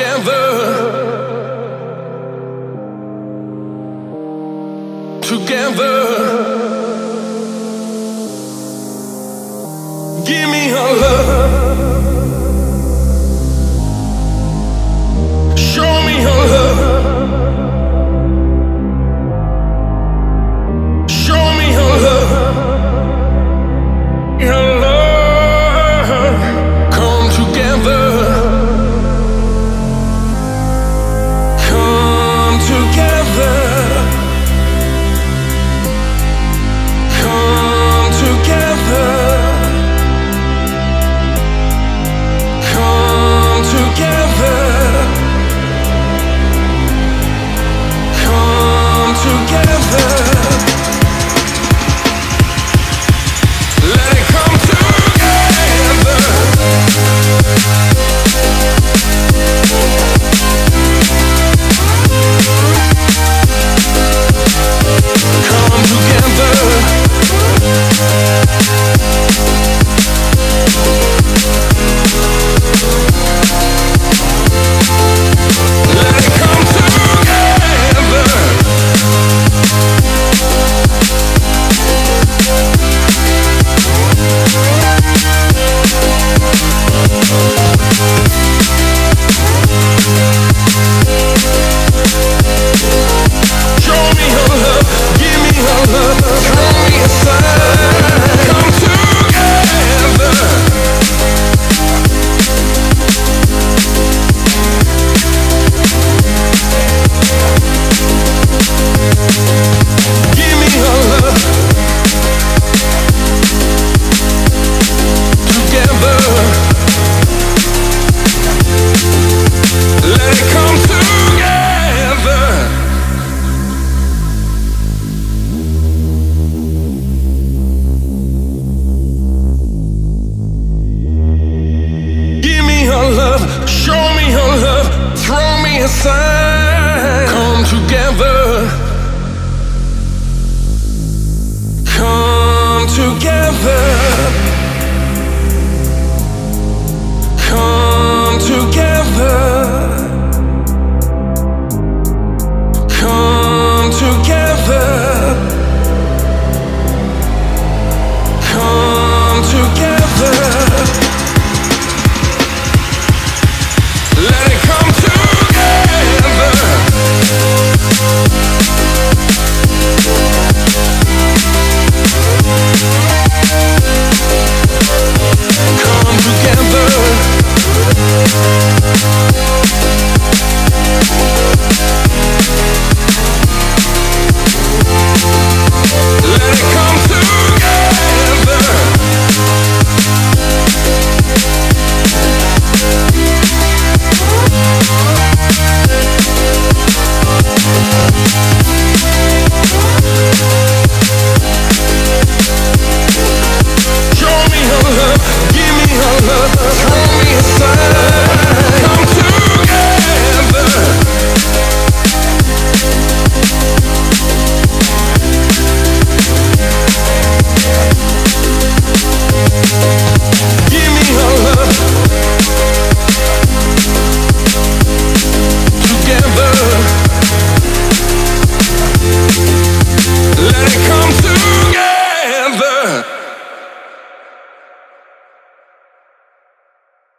together. Together. Give me your love.